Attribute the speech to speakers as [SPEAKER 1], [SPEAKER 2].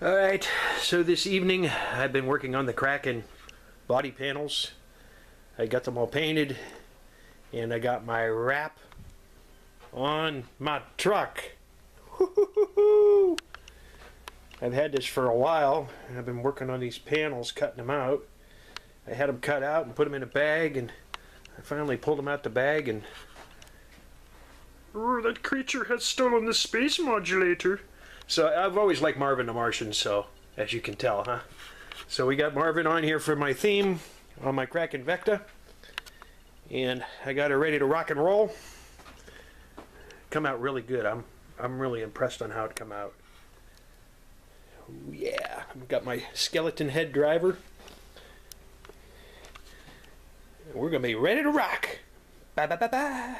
[SPEAKER 1] All right, so this evening I've been working on the Kraken body panels. I got them all painted and I got my wrap on my truck. I've had this for a while. I've been working on these panels, cutting them out. I had them cut out and put them in a bag and I finally pulled them out the bag and
[SPEAKER 2] Oh, that creature has stolen the space modulator.
[SPEAKER 1] So I've always liked Marvin the Martian, so as you can tell, huh? So we got Marvin on here for my theme on my Kraken Vekta. And I got her ready to rock and roll. Come out really good. I'm I'm really impressed on how it come out. Yeah, I've got my skeleton head driver. We're gonna be ready to rock. Bye bye bye bye.